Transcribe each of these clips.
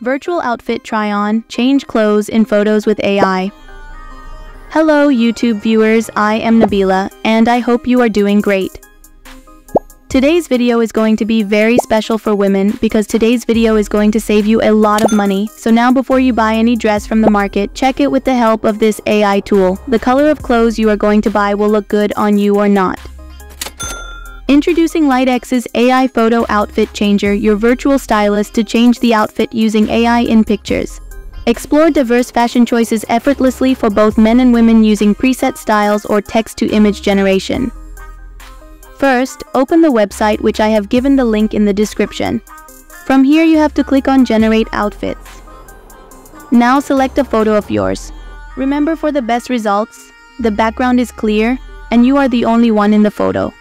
Virtual outfit try on, change clothes in photos with AI. Hello YouTube viewers, I am Nabila, and I hope you are doing great. Today's video is going to be very special for women because today's video is going to save you a lot of money. So now before you buy any dress from the market, check it with the help of this AI tool. The color of clothes you are going to buy will look good on you or not. Introducing LightX's AI Photo Outfit Changer, your virtual stylist to change the outfit using AI in pictures. Explore diverse fashion choices effortlessly for both men and women using preset styles or text-to-image generation. First, open the website which I have given the link in the description. From here you have to click on Generate Outfits. Now select a photo of yours. Remember for the best results, the background is clear and you are the only one in the photo.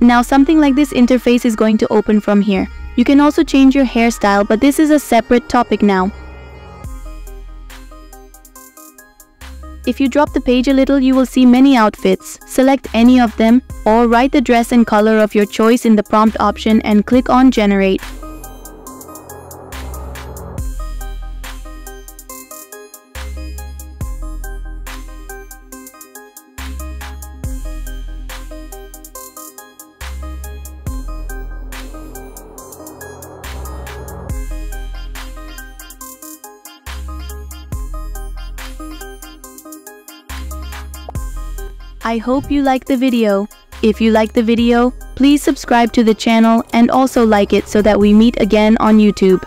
Now something like this interface is going to open from here. You can also change your hairstyle but this is a separate topic now. If you drop the page a little you will see many outfits. Select any of them or write the dress and color of your choice in the prompt option and click on generate. I hope you like the video. If you like the video, please subscribe to the channel and also like it so that we meet again on YouTube.